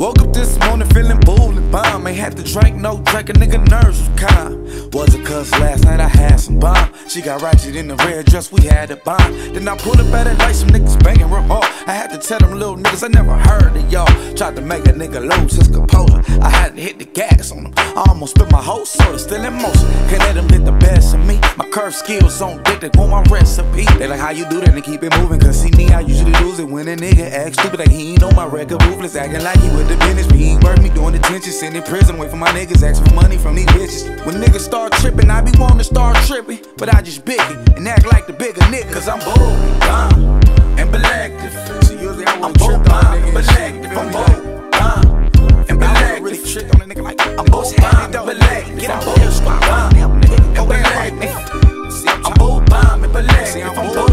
Woke up this morning feeling bool and balm. Ain't had to drink, no drink, a nigga nerves was calm. Was it cause last night I had some bomb? She got ratchet in the red dress, we had a bond. Then I pulled up at it like some niggas banging real hard. I had to tell them little niggas I never heard of y'all. Tried to make a nigga lose his composure. I had to hit the gas on him. I almost spit my whole soda, still in motion. Can't let them get the best of me. My curve skills on dick, they want my recipe. They like how you do that and keep it moving. Cause see me, I usually lose it when a nigga act stupid. Like he ain't on my record, ruthless, acting like he with the business. Ain't worth me doing detention, sitting in prison, wait for my niggas, asking for money from these bitches. When niggas start tripping, I be wanting to start tripping. But I just big it and act like the bigger nigga. Cause I'm bold, dumb, and selective. See, usually I I'm bold, on uh, a bomb, nigga. but selective. I'm bold, bomb, and I really trick on a nigga like I'm bold, bomb, and selective. Get I'm out bold, bomb, and go back right selective. See, I'm bold, bomb, and See, I'm bold.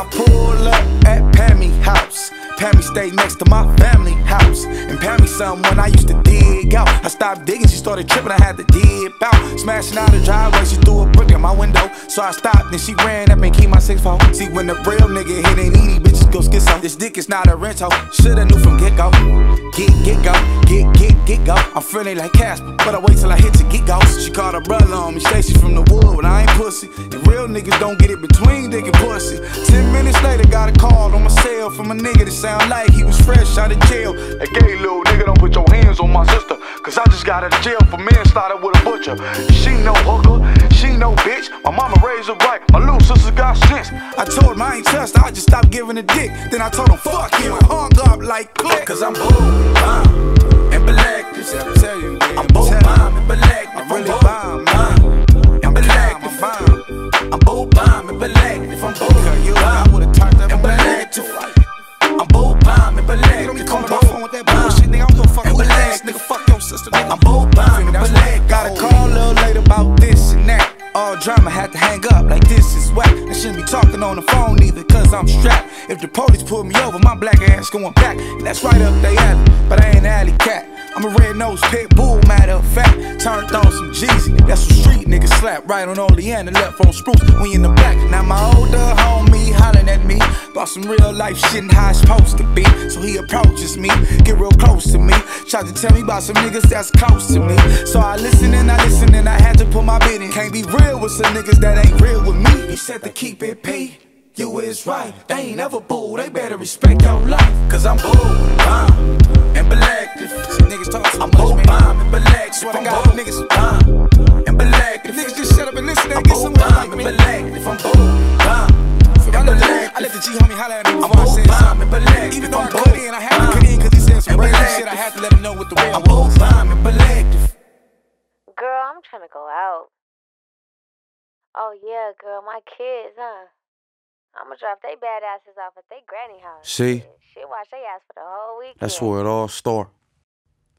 I pull up at Pammy house. Pammy stayed next to my family house. And Pammy someone I used to dig out. I stopped digging, she started tripping, I had to dip out. Smashing out the driveway, she threw a brick in my window. So I stopped, then she ran up and keep my six phone. See, when the real nigga hit ain't easy, bitches go schizo. This dick is not a rental. Shoulda knew from get go. Get, get go, get, get, get go. I'm feeling like Casper, but I wait till I hit to get go. She called her brother on me, say from the wood, but I ain't pussy. And real niggas don't get it between dick and pussy. Ten minutes later, got a call on my cell from a nigga that sound like he was fresh out of jail. Hey, gay little nigga, don't put your hands on my sister. Cause I just got out of jail for manslaughter with a butcher. She no hooker, she no bitch. My mama raised her right, my little sister got sense. I told him I ain't trust I just stopped giving a dick. Then I told him fuck you and hung up like click. Cause I'm bold, bomb, I'm my phone with that bullshit, nigga. I'm gonna fuck and with selective. nigga. Fuck your sister, nigga. I'm bold, bomb, and That's why I selective. got a call a little late about this and that. All drama had to hang up like this is whack. I shouldn't be talking on the phone either, cause I'm strapped. If the police pull me over, my black ass going back. And that's right up they alley, but I ain't alley cat. I'm a red nosed pit bull, matter of fact. Turned on some Jeezy, that's some street niggas slap. Right on Oleander, left on Spruce, we in the back. Now my older some real life shit and how it's supposed to be. So he approaches me, get real close to me. Tried to tell me about some niggas that's close to me. So I listen and I listen and I had to put my bid in. Can't be real with some niggas that ain't real with me. He said to keep it P. You is right, they ain't ever bull, they better respect your life. Cause I'm bold, selective. shit. I had to let him know what the real I'm bold, was. bomb, and selective. Girl, I'm trying to go out. Oh yeah, girl, my kids, huh? I'ma drop they bad asses off at they granny house. See? She Shit, watch they ass for the whole weekend. That's where it all started.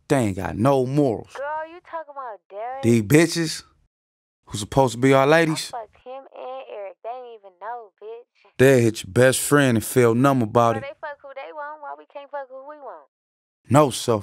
They ain't got no morals. Girl, you talking about Derek? These bitches who supposed to be our I ladies, fucked him and Eric. They ain't even know, bitch. they'll hit your best friend and feel numb about Girl, it. they fuck who they want. Why we can't fuck who we want? No self